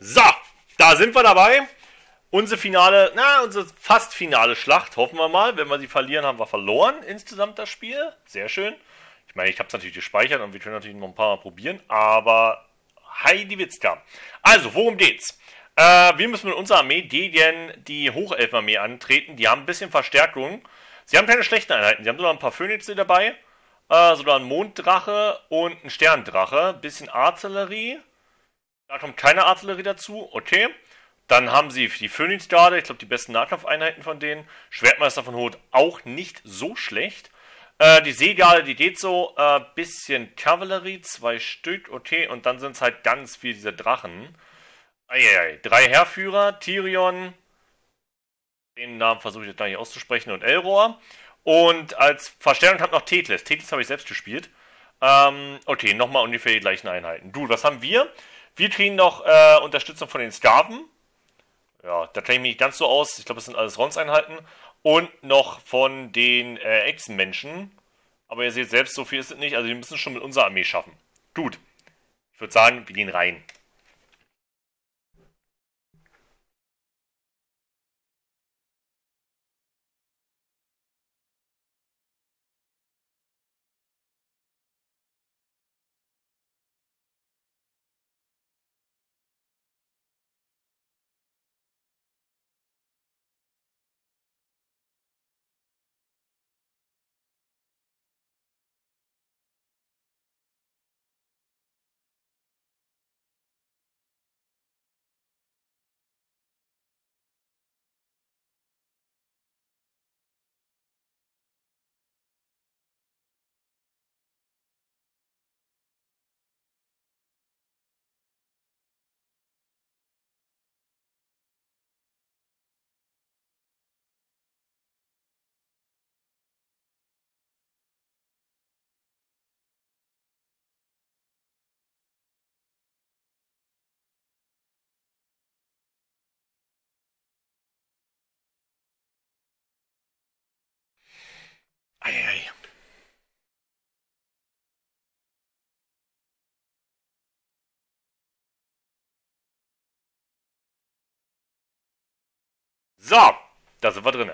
So, da sind wir dabei. Unsere finale, na, unsere fast finale Schlacht, hoffen wir mal. Wenn wir sie verlieren, haben wir verloren insgesamt das Spiel. Sehr schön. Ich meine, ich habe es natürlich gespeichert und wir können natürlich noch ein paar Mal probieren, aber Heidi Witzka. Also, worum geht's? Äh, wir müssen mit unserer Armee gegen die Hochelfenarmee antreten. Die haben ein bisschen Verstärkung. Sie haben keine schlechten Einheiten. Sie haben sogar ein paar Phönixe dabei, äh, sogar einen Monddrache und einen Sterndrache. Bisschen Artillerie. Da kommt keine Artillerie dazu. Okay. Dann haben sie die Phoenix-Garde, ich glaube die besten Nahkampfeinheiten von denen. Schwertmeister von Hot auch nicht so schlecht. Äh, die Seegarde, die geht so. Äh, bisschen Kavallerie, zwei Stück, okay. Und dann sind es halt ganz viel diese Drachen. Eieiei. Drei Heerführer, Tyrion, den Namen versuche ich jetzt gar nicht auszusprechen, und Elrohr. Und als Verstärkung hat noch Tetris. Tetris habe ich selbst gespielt. Ähm, okay, nochmal ungefähr die gleichen Einheiten. Du, was haben wir? Wir kriegen noch äh, Unterstützung von den Skaven. Ja, da kenne ich mich nicht ganz so aus. Ich glaube, das sind alles Rons-Einheiten. Und noch von den äh, Echsenmenschen. Aber ihr seht selbst, so viel ist es nicht. Also wir müssen es schon mit unserer Armee schaffen. Gut. Ich würde sagen, wir gehen rein. So, da sind wir drin.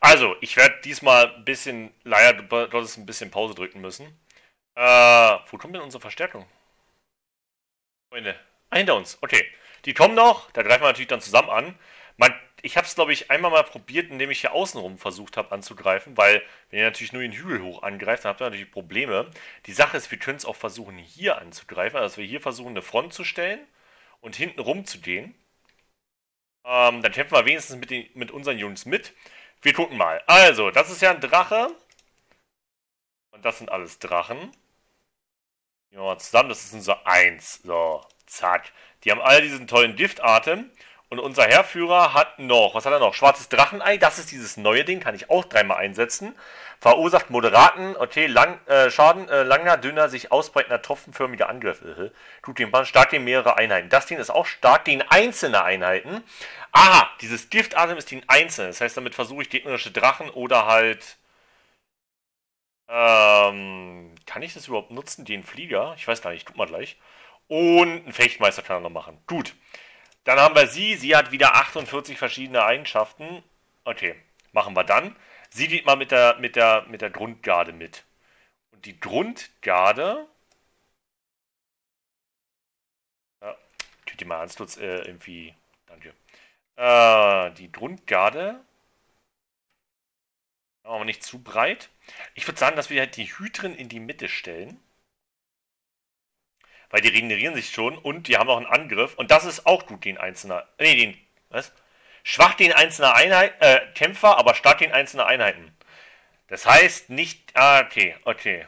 Also, ich werde diesmal ein bisschen, leider Gottes ein bisschen Pause drücken müssen. Äh, wo kommt denn unsere Verstärkung? Freunde, ah, hinter uns, okay. Die kommen noch, da greifen wir natürlich dann zusammen an. Man ich habe es, glaube ich, einmal mal probiert, indem ich hier außenrum versucht habe anzugreifen, weil wenn ihr natürlich nur den Hügel hoch angreift, dann habt ihr natürlich Probleme. Die Sache ist, wir können es auch versuchen, hier anzugreifen, also dass wir hier versuchen, eine Front zu stellen und hinten rum zu gehen. Ähm, dann kämpfen wir wenigstens mit, den, mit unseren Jungs mit. Wir gucken mal. Also, das ist ja ein Drache. Und das sind alles Drachen. Gehen wir mal zusammen, das ist unser 1. So, zack. Die haben alle diesen tollen Giftatem. Und unser Herrführer hat noch, was hat er noch? Schwarzes Drachenei, das ist dieses neue Ding, kann ich auch dreimal einsetzen. Verursacht moderaten, okay, lang, äh, Schaden, äh, langer, dünner, sich ausbreitender, tropfenförmiger Angriff. Äh, tut den Bann stark gegen mehrere Einheiten. Das Ding ist auch stark gegen einzelne Einheiten. Aha, dieses Giftatem ist gegen einzelne. Das heißt, damit versuche ich gegnerische Drachen oder halt. Ähm, kann ich das überhaupt nutzen? Den Flieger? Ich weiß gar nicht, tut mal gleich. Und ein Fechtmeister kann er noch machen. Gut. Dann haben wir sie. Sie hat wieder 48 verschiedene Eigenschaften. Okay, machen wir dann. Sie geht mal mit der, mit der, mit der Grundgarde mit. Und die Grundgarde. Ja, könnt ihr mal Ansturz äh, irgendwie. Danke. Äh, die Grundgarde. Aber nicht zu breit. Ich würde sagen, dass wir halt die Hydren in die Mitte stellen weil die regenerieren sich schon und die haben auch einen Angriff. Und das ist auch gut den einzelner. Nee, den. Was? Schwach den einzelner Einheit, äh, Kämpfer, aber stark den einzelner Einheiten. Das heißt nicht. Ah, okay, okay.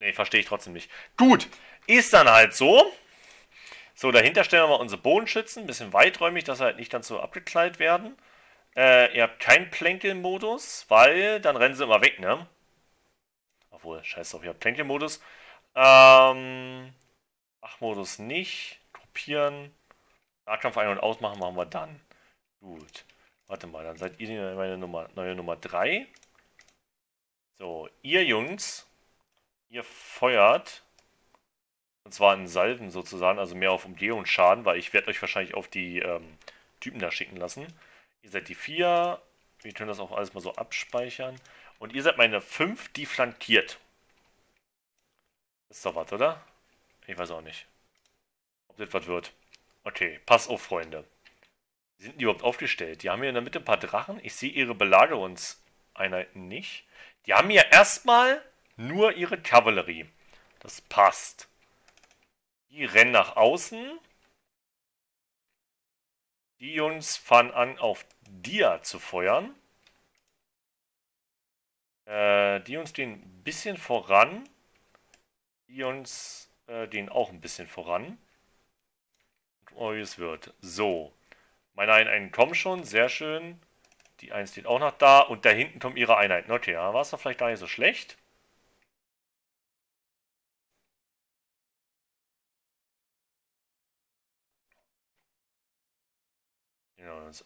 Nee, verstehe ich trotzdem nicht. Gut, ist dann halt so. So, dahinter stellen wir mal unsere Bodenschützen. Ein bisschen weiträumig, dass sie halt nicht dann so abgekleidet werden. Äh, ihr habt keinen Plänkelmodus, weil dann rennen sie immer weg, ne? Obwohl, scheiß drauf, ihr habt Plänkelmodus. Ähm, Wachmodus nicht. Gruppieren. Nahkampf ein- und ausmachen machen wir dann. Gut. Warte mal, dann seid ihr meine Nummer, neue Nummer 3. So, ihr Jungs, ihr feuert Und zwar in Salven sozusagen, also mehr auf Umgehungsschaden, weil ich werde euch wahrscheinlich auf die ähm, Typen da schicken lassen. Ihr seid die 4. Wir können das auch alles mal so abspeichern. Und ihr seid meine 5, die flankiert. Ist doch was, oder? Ich weiß auch nicht. Ob das was wird. Okay, pass auf, Freunde. Sind die überhaupt aufgestellt? Die haben hier in der Mitte ein paar Drachen. Ich sehe ihre Belagerungseinheiten nicht. Die haben hier erstmal nur ihre Kavallerie. Das passt. Die rennen nach außen. Die Jungs fangen an, auf Dia zu feuern. Äh, die uns den ein bisschen voran. Die uns äh, den auch ein bisschen voran. Wie es wird. So. Meine Einheiten kommen schon, sehr schön. Die 1 steht auch noch da. Und da hinten kommen ihre Einheiten. Okay, ja, war es doch vielleicht gar nicht so schlecht.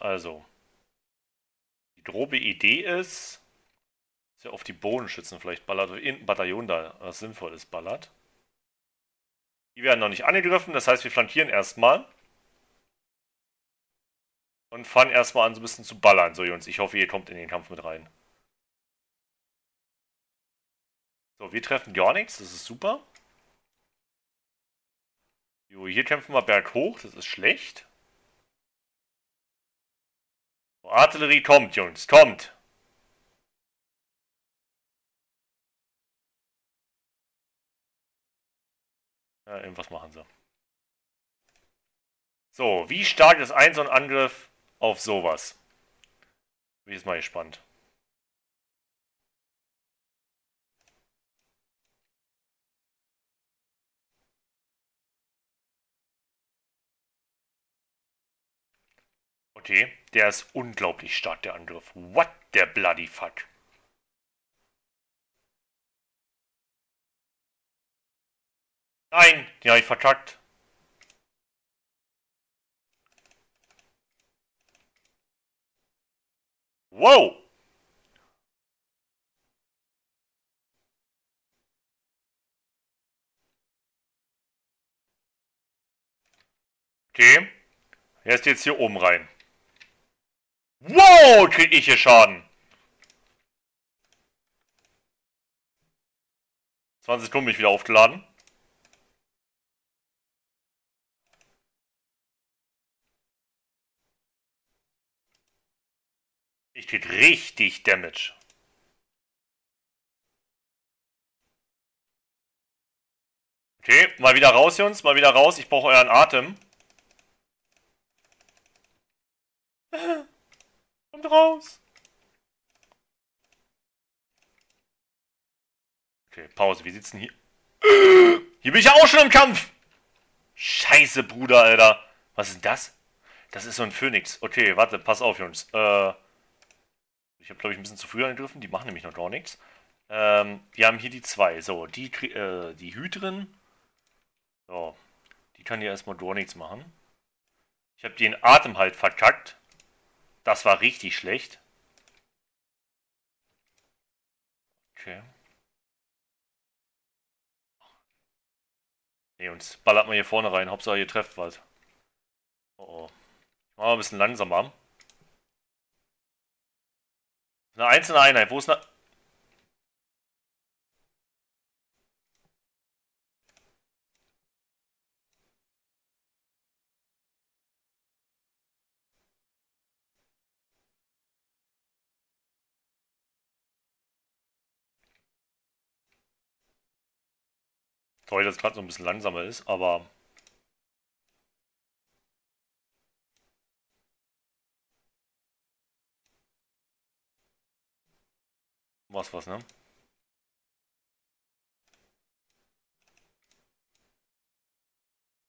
Also, die grobe Idee ist, dass er auf die Bodenschützen vielleicht ballert oder irgendein Bataillon da, was sinnvoll ist, ballert. Die werden noch nicht angegriffen, das heißt, wir flankieren erstmal. Und fangen erstmal an, so ein bisschen zu ballern. So, Jungs, ich hoffe, ihr kommt in den Kampf mit rein. So, wir treffen gar nichts, das ist super. Jo, hier kämpfen wir berghoch, das ist schlecht. Artillerie kommt, Jungs, kommt. Ja, irgendwas machen sie. So, wie stark ist ein so ein Angriff auf sowas? Bin jetzt mal gespannt. Okay, der ist unglaublich stark, der Angriff. What the bloody fuck? Nein, den habe ich verkackt. Wow! Okay. Er ist jetzt hier oben rein. Wow, krieg ich hier Schaden. 20 Sekunden bin ich wieder aufgeladen. Krieg richtig Damage. Okay, mal wieder raus, Jungs. Mal wieder raus. Ich brauche euren Atem. Kommt raus. Okay, Pause. Wie sieht's denn hier? Hier bin ich auch schon im Kampf. Scheiße, Bruder, Alter. Was ist das? Das ist so ein Phönix. Okay, warte, pass auf, Jungs. Äh, ich habe, glaube ich, ein bisschen zu früh angegriffen. Die machen nämlich noch gar nichts. Ähm, wir haben hier die zwei. So, die, äh, die Hydrin. So, die kann hier erstmal gar nichts machen. Ich habe den Atem halt verkackt. Das war richtig schlecht. Okay. Ne, uns ballert man hier vorne rein. Hauptsache ihr trefft was. Oh, oh. Ich mach mal ein bisschen langsamer. Eine einzelne Einheit. Wo ist eine... Sorry, dass es gerade so ein bisschen langsamer ist, aber... Was was, ne?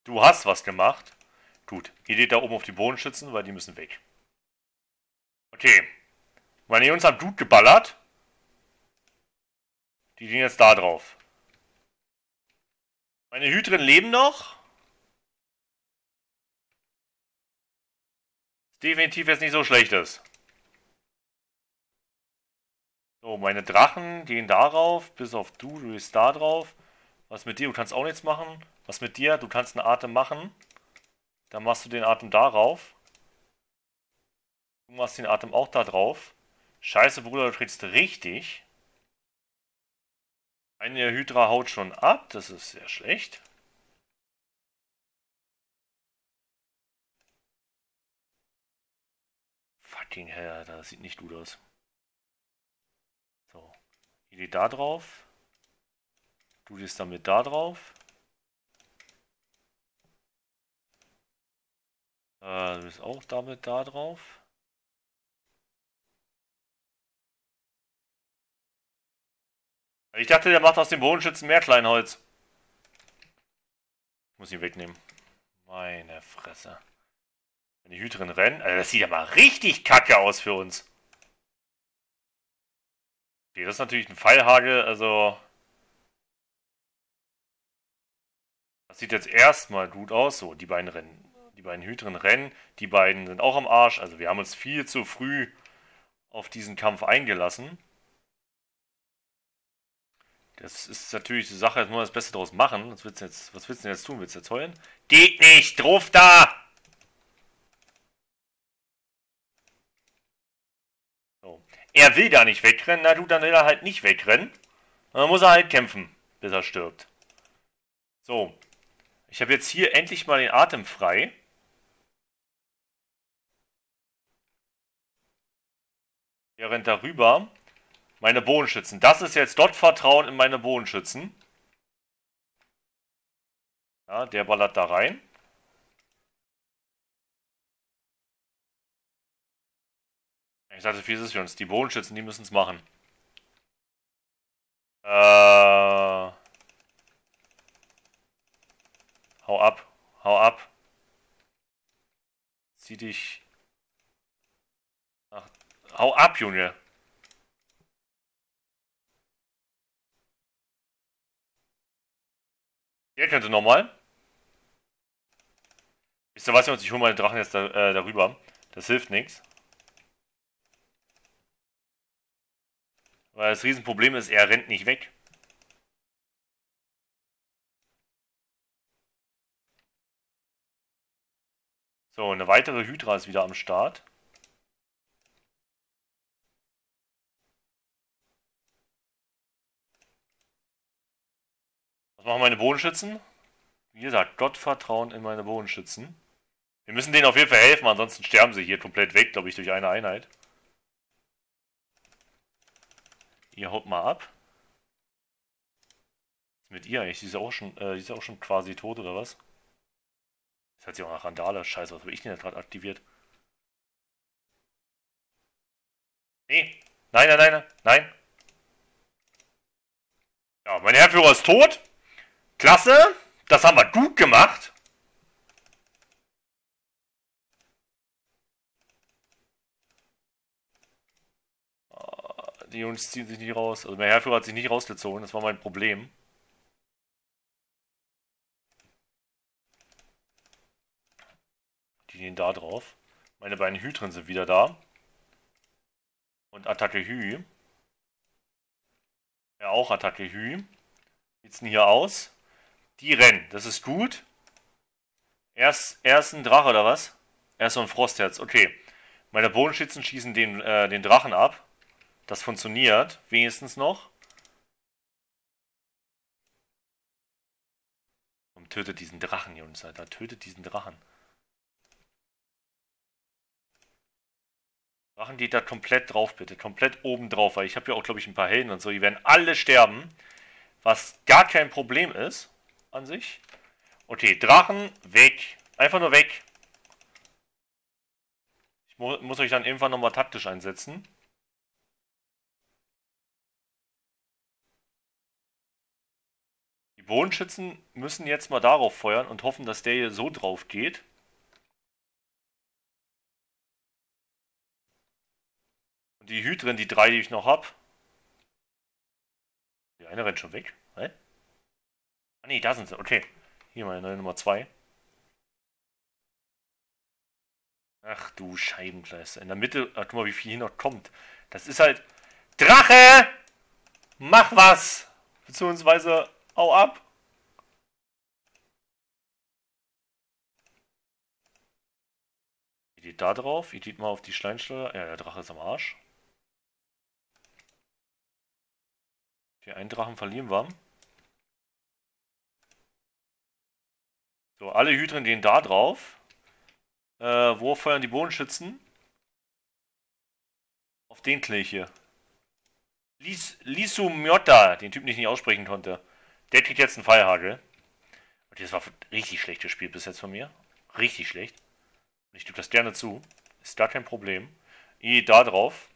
Du hast was gemacht. Gut, ihr geht da oben auf die Bodenschützen, weil die müssen weg. Okay. Meine Jungs haben gut geballert. Die gehen jetzt da drauf. Meine Hydren leben noch. Definitiv jetzt nicht so schlecht ist. So, meine Drachen gehen darauf, bis auf du, du bist da drauf. Was mit dir? Du kannst auch nichts machen. Was mit dir? Du kannst einen Atem machen. Dann machst du den Atem darauf. Du machst den Atem auch da drauf. Scheiße, Bruder, du trittst richtig. Eine Hydra haut schon ab. Das ist sehr schlecht. Fucking hell, das sieht nicht gut aus. So. Idee da drauf. Du gehst damit da drauf. Äh, du bist auch damit da drauf. Ich dachte, der macht aus dem Bodenschützen mehr Kleinholz. Ich muss ihn wegnehmen. Meine Fresse. Wenn die Hüterin rennen. Also das sieht ja mal richtig kacke aus für uns. Okay, das ist natürlich ein Pfeilhagel, also. Das sieht jetzt erstmal gut aus. So, die beiden rennen. Die beiden Hüterinnen rennen. Die beiden sind auch am Arsch. Also wir haben uns viel zu früh auf diesen Kampf eingelassen. Das ist natürlich die Sache, jetzt muss man das Beste draus machen. Was willst du jetzt, willst du denn jetzt tun? Willst du jetzt heulen? Geht nicht! Ruf da! So. Er will gar nicht wegrennen, na du, dann will er halt nicht wegrennen. dann muss er halt kämpfen, bis er stirbt. So. Ich habe jetzt hier endlich mal den Atem frei. Er rennt darüber. Meine Bodenschützen. Das ist jetzt dort Vertrauen in meine Bodenschützen. Ja, der ballert da rein. Ich sagte, wie ist für uns? Die Bodenschützen, die müssen es machen. Äh. Hau ab. Hau ab. Zieh dich. Ach, hau ab, Junge. Der könnte nochmal. Wisst ihr was, ich hole meine Drachen jetzt da, äh, darüber. Das hilft nichts. Weil das Riesenproblem ist, er rennt nicht weg. So, eine weitere Hydra ist wieder am Start. Was machen meine Bodenschützen? Wie gesagt, Gottvertrauen in meine Bodenschützen. Wir müssen denen auf jeden Fall helfen, ansonsten sterben sie hier komplett weg, glaube ich, durch eine Einheit. Ihr haut mal ab. Was ist mit ihr eigentlich? Die ist auch schon, äh, ist auch schon quasi tot, oder was? Das hat sie auch nach Randale. Scheiße, was habe ich denn jetzt gerade aktiviert? Nee. Nein, nein, nein, nein. Ja, mein Herrführer ist tot. Klasse, das haben wir gut gemacht. Ah, die Jungs ziehen sich nicht raus. Also mein Herrführer hat sich nicht rausgezogen, das war mein Problem. Die gehen da drauf. Meine beiden Hydren sind wieder da. Und Attacke Hü. Ja, auch Attacke Hü. Sieht's denn hier aus? Die rennen, das ist gut. Erst, erst ein Drache oder was? Erst so ein Frostherz, okay. Meine Bodenschützen schießen den, äh, den Drachen ab. Das funktioniert, wenigstens noch. Und tötet diesen Drachen, Jungs, Alter. Tötet diesen Drachen. Drachen geht da komplett drauf, bitte. Komplett oben drauf, weil ich habe ja auch, glaube ich, ein paar Helden und so. Die werden alle sterben. Was gar kein Problem ist an sich. Okay, Drachen weg. Einfach nur weg. Ich mu muss euch dann irgendwann nochmal taktisch einsetzen. Die Bodenschützen müssen jetzt mal darauf feuern und hoffen, dass der hier so drauf geht. Und die Hydren, die drei, die ich noch habe. Die eine rennt schon weg. Hä? Ah ne, da sind sie. Okay. Hier meine neue Nummer 2. Ach du Scheibenkleister. In der Mitte, ach, guck mal, wie viel hier noch kommt. Das ist halt... Drache! Mach was! Beziehungsweise, Hau ab! Idit da drauf, Idit mal auf die Steinschleuder. Ja, der Drache ist am Arsch. Okay, einen Drachen verlieren wir. So, alle Hydren gehen da drauf. Äh, wo feuern die Bodenschützen? Auf den Klee hier. Lis Lisumjota, den Typ, den ich nicht aussprechen konnte. Der kriegt jetzt einen Feierhagel. Und das war ein richtig schlechtes Spiel bis jetzt von mir. Richtig schlecht. Ich tue das gerne zu. Ist gar kein Problem. I da drauf.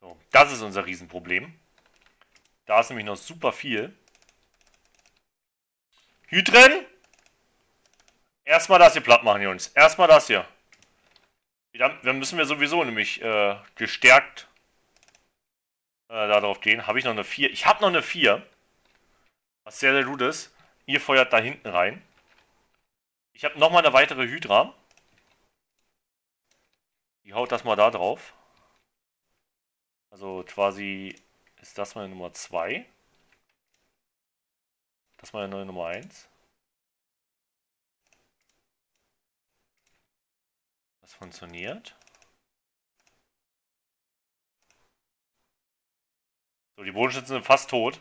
So, das ist unser Riesenproblem. Da ist nämlich noch super viel. Hydren! Erstmal das hier platt machen, Jungs. Erstmal das hier. Dann müssen wir sowieso nämlich äh, gestärkt äh, darauf gehen. Habe ich noch eine 4? Ich habe noch eine 4. Was sehr, sehr gut ist. Ihr feuert da hinten rein. Ich habe nochmal eine weitere Hydra. Die haut das mal da drauf. Also quasi ist das meine Nummer 2. Das meine neue Nummer 1. Das funktioniert. So, die Bodenschützen sind fast tot.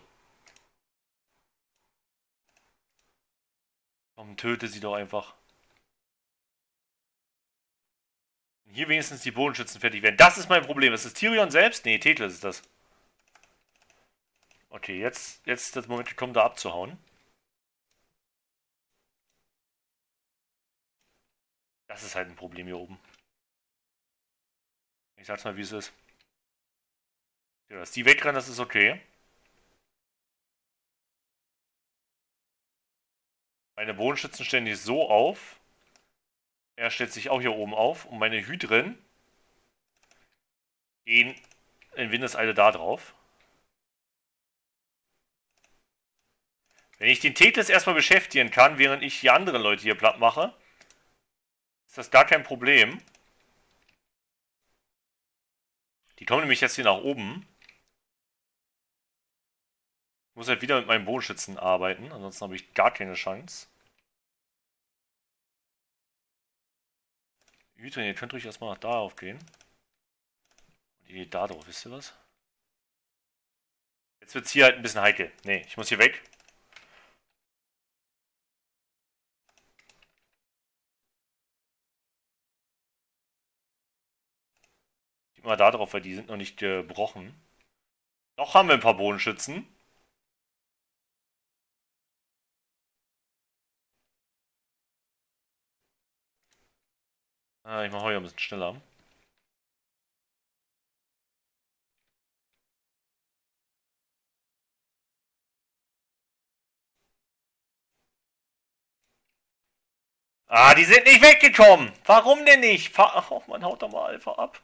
Warum töte sie doch einfach? Hier wenigstens die Bodenschützen fertig werden. Das ist mein Problem. Ist es Tyrion selbst? Nee, Tekles ist das. Okay, jetzt, jetzt ist das Moment gekommen, da abzuhauen. Das ist halt ein Problem hier oben. Ich sag's mal, wie es ist. Dass die wegrennen, das ist okay. Meine Bodenschützen stellen die so auf. Er stellt sich auch hier oben auf. Und meine Hydren gehen in Windeseile da drauf. Wenn ich den Tetris erstmal beschäftigen kann, während ich die anderen Leute hier platt mache, ist das gar kein Problem. Die kommen nämlich jetzt hier nach oben. Ich muss halt wieder mit meinem Bogenschützen arbeiten, ansonsten habe ich gar keine Chance. Hydren, ihr könnt ruhig erstmal nach da aufgehen. Und ihr geht da drauf, wisst ihr was? Jetzt wird es hier halt ein bisschen heikel. Ne, ich muss hier weg. Gib mal da drauf, weil die sind noch nicht gebrochen. Noch haben wir ein paar Bodenschützen. Ah, ich mache heute ein bisschen schneller. Ah, die sind nicht weggekommen. Warum denn nicht? Fahr oh, man haut doch mal Alpha ab.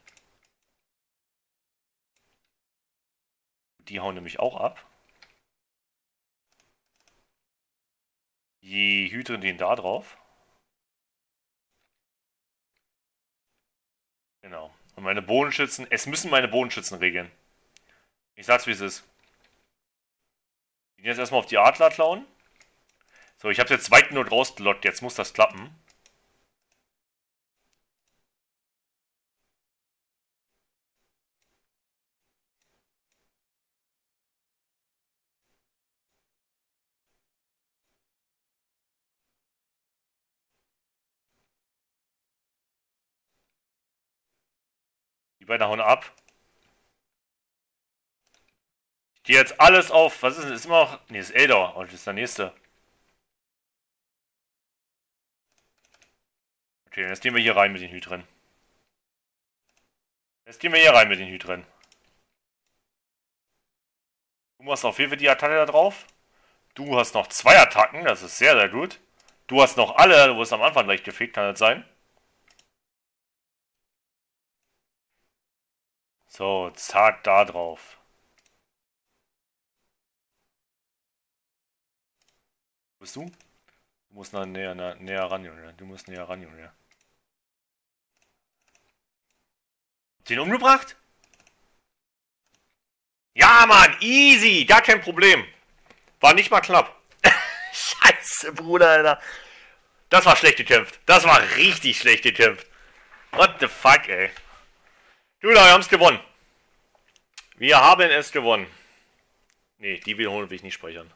Die hauen nämlich auch ab. Die Hydren den da drauf. Genau. Und meine Bodenschützen, es müssen meine Bodenschützen regeln. Ich sag's wie es ist. Die gehen jetzt erstmal auf die Adler klauen. So, ich hab's jetzt weit nur rausgelockt, jetzt muss das klappen. Die beiden hauen ab. Gehe jetzt alles auf. Was ist das? Ist immer noch. Ne, ist Eldor. Und das ist der nächste. Okay, jetzt gehen wir hier rein mit den Hydren. Jetzt gehen wir hier rein mit den Hydren. Du machst auf jeden Fall die Attacke da drauf. Du hast noch zwei Attacken, das ist sehr, sehr gut. Du hast noch alle, du wirst am Anfang leicht gefegt, kann das sein? So, zack, da drauf. Wo bist du? Du musst nach näher, nach, näher ran, Junge. Du musst näher ran, Junge. Habt ihr ihn umgebracht? Ja, Mann, easy, gar kein Problem. War nicht mal knapp. Scheiße, Bruder, Alter. Das war schlecht gekämpft. Das war richtig schlecht gekämpft. What the fuck, ey. Du, wir haben es gewonnen. Wir haben es gewonnen. Nee, die Wiederholung will ich nicht speichern.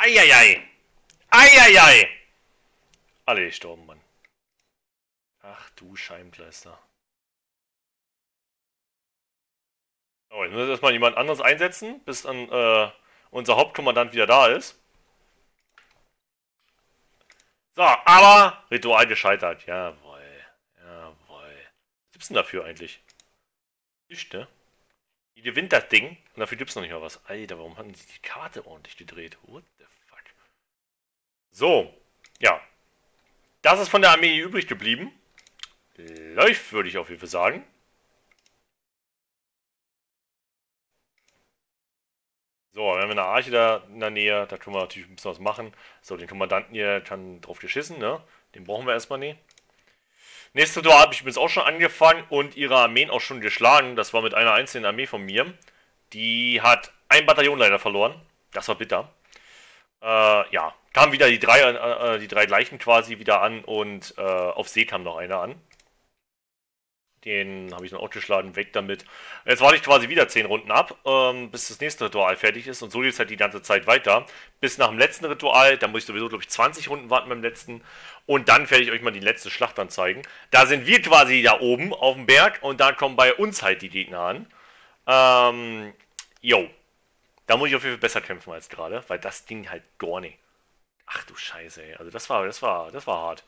Eieiei. Eieiei. Alle gestorben, Mann. Ach du Scheibenkleister. Oh, ich muss erstmal jemand anderes einsetzen, bis dann äh, unser Hauptkommandant wieder da ist. So, aber Ritual gescheitert. Jawohl. Jawohl. Was gibt's denn dafür eigentlich? Nicht, ne? Die gewinnt das Ding und dafür gibt's noch nicht mal was. Alter, warum haben sie die Karte ordentlich gedreht? What the so, ja. Das ist von der Armee übrig geblieben. Läuft, würde ich auf jeden Fall sagen. So, wir haben eine Arche da in der Nähe, da können wir natürlich ein bisschen was machen. So, den Kommandanten hier kann drauf geschissen, ne? Den brauchen wir erstmal nicht. Nächste Tor habe ich übrigens auch schon angefangen und ihre Armeen auch schon geschlagen. Das war mit einer einzelnen Armee von mir. Die hat ein Bataillon leider verloren. Das war bitter. Äh, ja, kamen wieder die drei, äh, äh, die drei gleichen quasi wieder an und äh, auf See kam noch einer an. Den habe ich dann auch geschlagen, weg damit. Jetzt warte ich quasi wieder 10 Runden ab, ähm, bis das nächste Ritual fertig ist. Und so geht es halt die ganze Zeit weiter. Bis nach dem letzten Ritual, da muss ich sowieso, glaube ich, 20 Runden warten beim letzten. Und dann werde ich euch mal die letzte Schlacht dann zeigen. Da sind wir quasi da oben auf dem Berg und da kommen bei uns halt die Gegner an. Ähm, jo. Da muss ich auf jeden Fall besser kämpfen als gerade, weil das Ding halt gar nicht. Ach du Scheiße, ey. Also das war, das war, das war hart.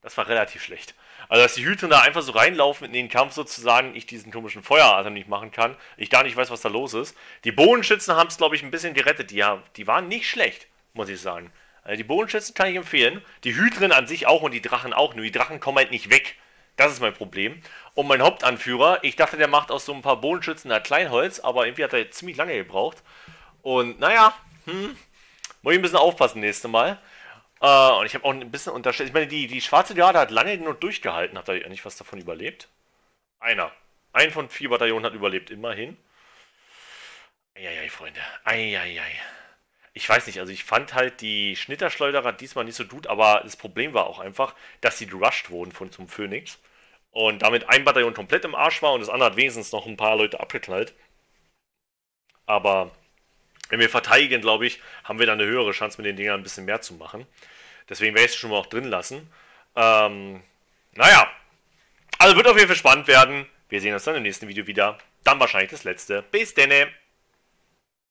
Das war relativ schlecht. Also, dass die Hydren da einfach so reinlaufen in den Kampf sozusagen, ich diesen komischen Feueratem nicht machen kann, ich da nicht weiß, was da los ist. Die Bodenschützen haben es, glaube ich, ein bisschen gerettet. Die, die waren nicht schlecht, muss ich sagen. Also die Bodenschützen kann ich empfehlen. Die Hydren an sich auch und die Drachen auch. Nur die Drachen kommen halt nicht weg. Das ist mein Problem. Und mein Hauptanführer, ich dachte, der macht aus so ein paar Bodenschützen da Kleinholz, aber irgendwie hat er ziemlich lange gebraucht. Und naja, hm, muss ich ein bisschen aufpassen nächstes Mal. Äh, und ich habe auch ein bisschen unterstellt. Ich meine, die, die schwarze Garde hat lange genug durchgehalten. Hat da nicht was davon überlebt? Einer. Ein von vier Bataillonen hat überlebt, immerhin. Eieiei, Freunde. Eieiei. Ich weiß nicht, also ich fand halt die Schnitterschleuderer diesmal nicht so gut, aber das Problem war auch einfach, dass sie gerusht wurden von zum Phoenix. Und damit ein Bataillon komplett im Arsch war und das andere hat wenigstens noch ein paar Leute abgeknallt. Aber wenn wir verteidigen, glaube ich, haben wir dann eine höhere Chance, mit den Dingern ein bisschen mehr zu machen. Deswegen werde ich es schon mal auch drin lassen. Ähm, naja, also wird auf jeden Fall spannend werden. Wir sehen uns dann im nächsten Video wieder. Dann wahrscheinlich das letzte. Bis denne!